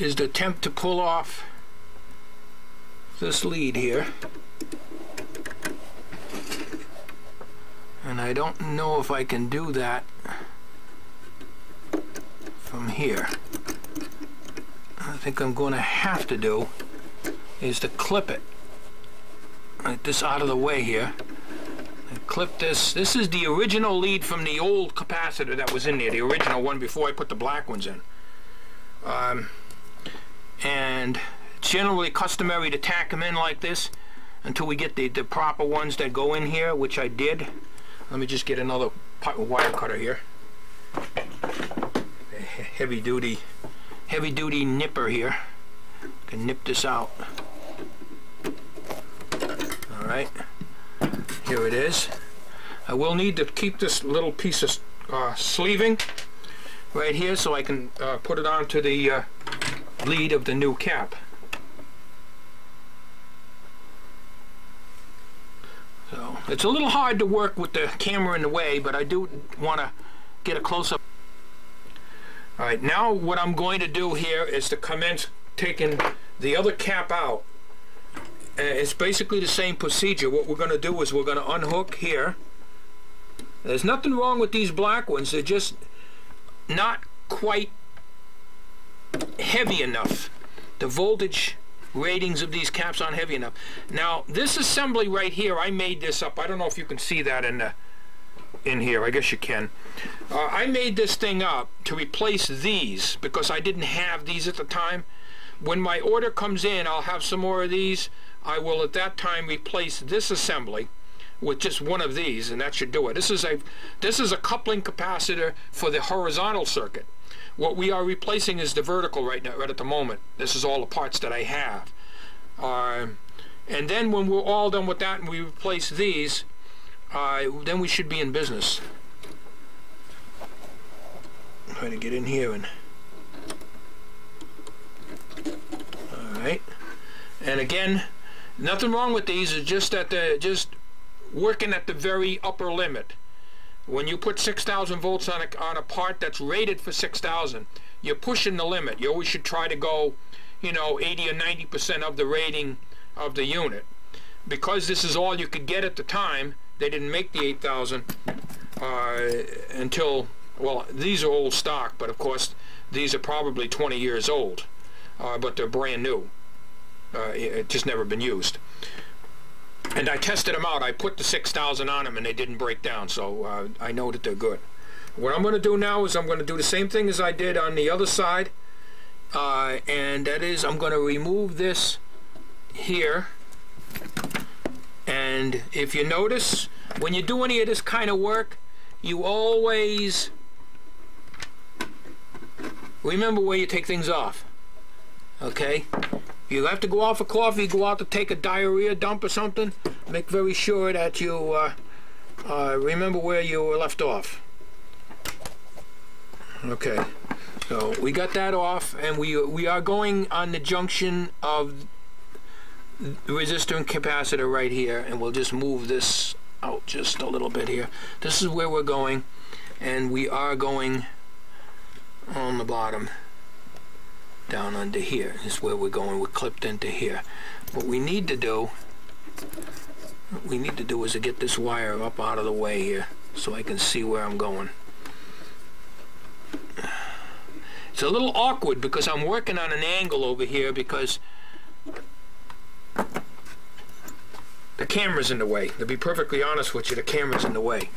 is to attempt to pull off this lead here. And I don't know if I can do that from here. I think I'm going to have to do is to clip it like this out of the way here and clip this this is the original lead from the old capacitor that was in there the original one before I put the black ones in um, and generally customary to tack them in like this until we get the, the proper ones that go in here which I did. Let me just get another wire cutter here. A heavy duty heavy duty nipper here. Can nip this out. All right. Here it is. I will need to keep this little piece of uh, sleeving right here so I can uh, put it onto the uh, lead of the new cap so it's a little hard to work with the camera in the way but I do want to get a close-up alright now what I'm going to do here is to commence taking the other cap out uh, it's basically the same procedure. What we're going to do is we're going to unhook here. There's nothing wrong with these black ones. They're just not quite heavy enough. The voltage ratings of these caps aren't heavy enough. Now, this assembly right here, I made this up. I don't know if you can see that in the in here. I guess you can. Uh, I made this thing up to replace these because I didn't have these at the time. When my order comes in, I'll have some more of these. I will at that time replace this assembly with just one of these and that should do it. This is a this is a coupling capacitor for the horizontal circuit. What we are replacing is the vertical right now, right at the moment. This is all the parts that I have. Uh, and then when we're all done with that and we replace these, uh, then we should be in business. Try to get in here and all right. And again, Nothing wrong with these, it's just that they're just working at the very upper limit. When you put 6,000 volts on a, on a part that's rated for 6,000, you're pushing the limit. You always should try to go, you know, 80 or 90% of the rating of the unit. Because this is all you could get at the time, they didn't make the 8,000 uh, until, well, these are old stock, but of course, these are probably 20 years old, uh, but they're brand new. Uh, it just never been used. And I tested them out. I put the 6,000 on them and they didn't break down, so uh, I know that they're good. What I'm going to do now is I'm going to do the same thing as I did on the other side. Uh, and that is I'm going to remove this here. And if you notice, when you do any of this kind of work, you always remember where you take things off. Okay? You have to go out for coffee, go out to take a diarrhea dump or something, make very sure that you uh, uh, remember where you were left off. Okay, so we got that off, and we we are going on the junction of resistor and capacitor right here, and we'll just move this out just a little bit here. This is where we're going, and we are going on the bottom down under here is where we're going. We're clipped into here. What we need to do, what we need to do is to get this wire up out of the way here so I can see where I'm going. It's a little awkward because I'm working on an angle over here because the camera's in the way. To be perfectly honest with you, the camera's in the way.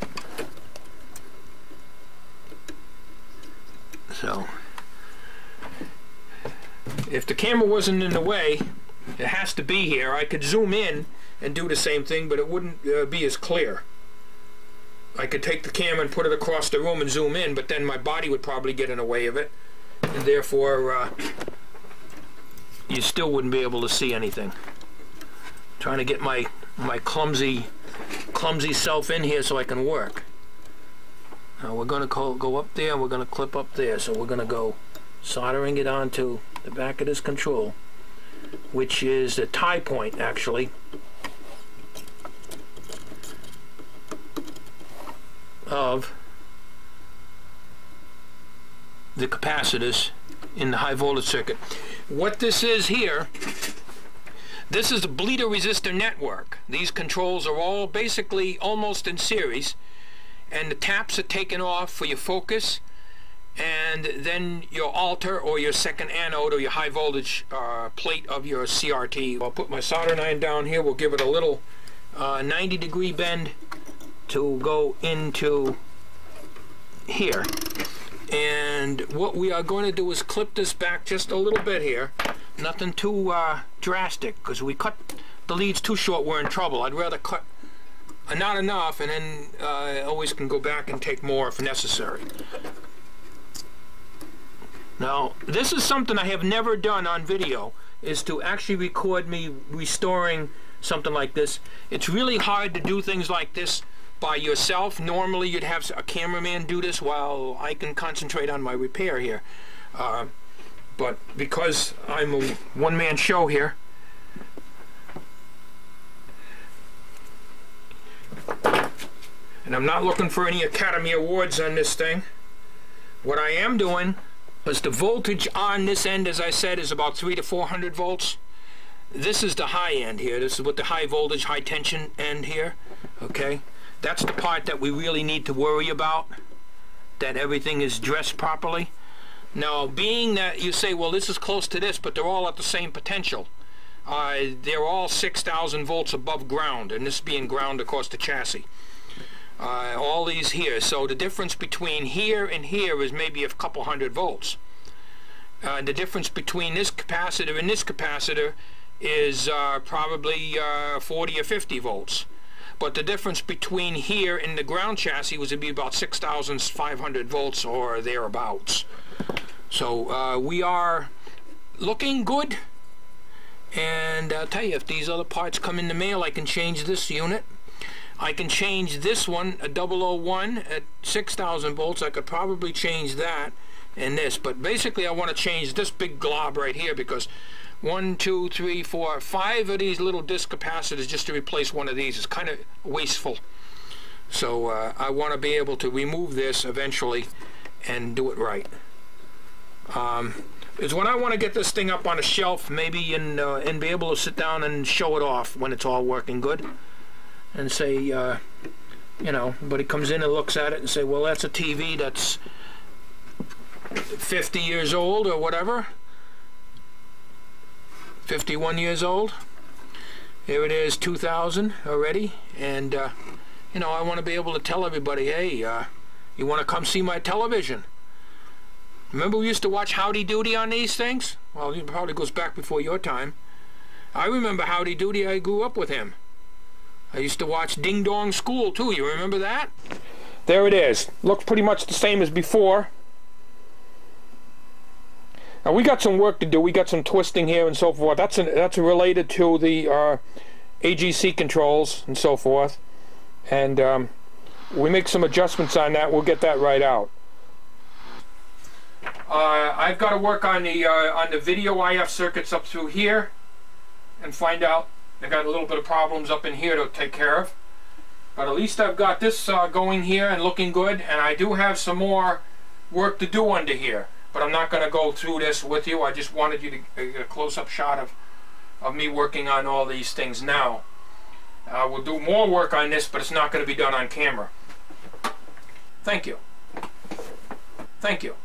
So if the camera wasn't in the way, it has to be here. I could zoom in and do the same thing, but it wouldn't uh, be as clear. I could take the camera and put it across the room and zoom in, but then my body would probably get in the way of it, and therefore uh, you still wouldn't be able to see anything. trying to get my my clumsy clumsy self in here so I can work. Now we're going to go up there and we're going to clip up there, so we're going to go soldering it onto the back of this control, which is the tie point actually. of the capacitors in the high voltage circuit. what this is here, this is a bleeder resistor network. These controls are all basically almost in series, and the taps are taken off for your focus, and then your ultor or your second anode or your high voltage uh, plate of your CRT. I'll put my soldering iron down here. We'll give it a little uh, 90 degree bend to go into here. And what we are going to do is clip this back just a little bit here. Nothing too uh, drastic because we cut the leads too short, we're in trouble. I'd rather cut not enough and then uh, always can go back and take more if necessary. Now, this is something I have never done on video, is to actually record me restoring something like this. It's really hard to do things like this by yourself. Normally you'd have a cameraman do this while I can concentrate on my repair here. Uh, but because I'm a one-man show here, and I'm not looking for any Academy Awards on this thing, what I am doing because the voltage on this end, as I said, is about 3 to 400 volts. This is the high end here. This is what the high voltage, high tension end here. Okay, that's the part that we really need to worry about, that everything is dressed properly. Now, being that you say, well, this is close to this, but they're all at the same potential. Uh, they're all 6,000 volts above ground, and this being ground across the chassis. Uh, all these here. So the difference between here and here is maybe a couple hundred volts. Uh, the difference between this capacitor and this capacitor is uh, probably uh, 40 or 50 volts. But the difference between here and the ground chassis was to be about 6,500 volts or thereabouts. So uh, we are looking good. And I'll tell you, if these other parts come in the mail, I can change this unit. I can change this one, a 001 at 6,000 volts. I could probably change that and this. But basically I want to change this big glob right here because one, two, three, four, five of these little disc capacitors just to replace one of these is kind of wasteful. So uh, I want to be able to remove this eventually and do it right. Um, is when I want to get this thing up on a shelf maybe and, uh, and be able to sit down and show it off when it's all working good and say, uh, you know, but he comes in and looks at it and say, well, that's a TV that's 50 years old or whatever, 51 years old. Here it is, 2000 already, and uh, you know, I want to be able to tell everybody, hey, uh, you want to come see my television? Remember we used to watch Howdy Doody on these things? Well, it probably goes back before your time. I remember Howdy Doody. I grew up with him. I used to watch Ding Dong School too. You remember that? There it is. Looks pretty much the same as before. Now we got some work to do. We got some twisting here and so forth. That's an, that's related to the uh, AGC controls and so forth. And um, we make some adjustments on that. We'll get that right out. Uh, I've got to work on the uh, on the video IF circuits up through here and find out I got a little bit of problems up in here to take care of. But at least I've got this uh, going here and looking good. And I do have some more work to do under here. But I'm not going to go through this with you. I just wanted you to get a close-up shot of, of me working on all these things now. Uh, we'll do more work on this, but it's not going to be done on camera. Thank you. Thank you.